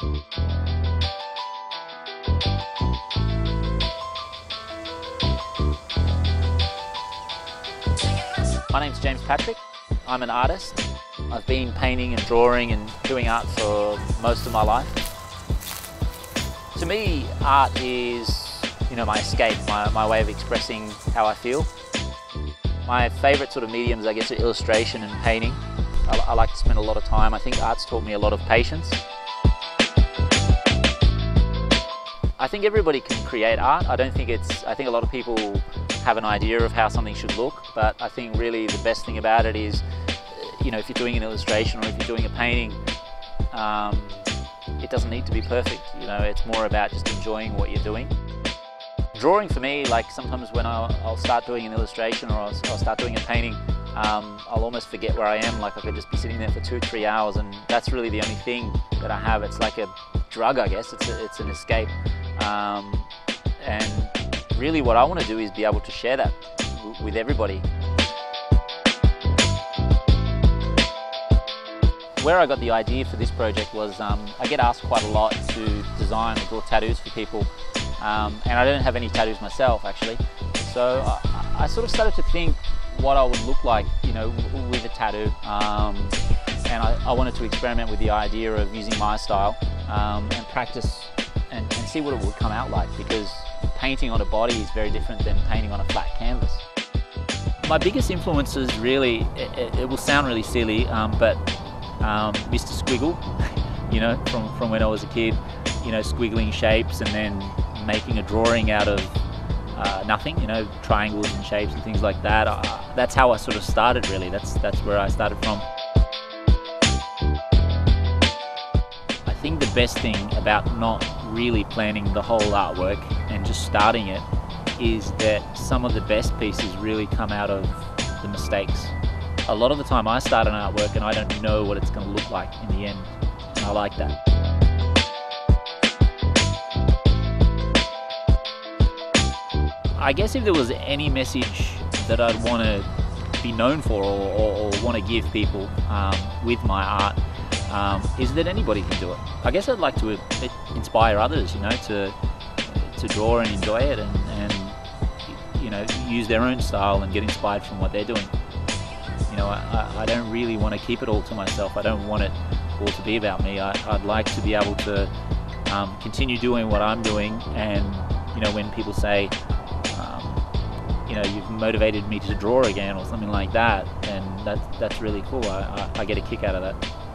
My name's James Patrick. I'm an artist. I've been painting and drawing and doing art for most of my life. To me, art is, you know, my escape, my, my way of expressing how I feel. My favourite sort of mediums, I guess, are illustration and painting. I, I like to spend a lot of time. I think art's taught me a lot of patience. I think everybody can create art. I don't think it's, I think a lot of people have an idea of how something should look, but I think really the best thing about it is, you know, if you're doing an illustration or if you're doing a painting, um, it doesn't need to be perfect. You know, it's more about just enjoying what you're doing. Drawing for me, like sometimes when I'll, I'll start doing an illustration or I'll, I'll start doing a painting, um, I'll almost forget where I am. Like I could just be sitting there for two, three hours, and that's really the only thing that I have. It's like a drug, I guess. It's a, it's an escape, um, and really what I want to do is be able to share that with everybody. Where I got the idea for this project was um, I get asked quite a lot to design or draw tattoos for people um, and I don't have any tattoos myself actually so I, I, sort of started to think what I would look like you know with a tattoo um, and I, I, wanted to experiment with the idea of using my style um, and practice see what it would come out like because painting on a body is very different than painting on a flat canvas. My biggest influences really, it, it will sound really silly, um, but um, Mr. Squiggle, you know, from, from when I was a kid, you know, squiggling shapes and then making a drawing out of uh, nothing, you know, triangles and shapes and things like that. Uh, that's how I sort of started really, that's, that's where I started from. I think the best thing about not really planning the whole artwork and just starting it is that some of the best pieces really come out of the mistakes. A lot of the time I start an artwork and I don't know what it's going to look like in the end and I like that. I guess if there was any message that I'd want to be known for or, or, or want to give people um, with my art um, is that anybody can do it. I guess I'd like to inspire others, you know, to to draw and enjoy it and, and you know use their own style and get inspired from what they're doing. You know, I, I don't really want to keep it all to myself. I don't want it all to be about me. I, would like to be able to um, continue doing what I'm doing and you know when people say um, you know you've motivated me to draw again or something like that and that's that's really cool I, I, I get a kick out of that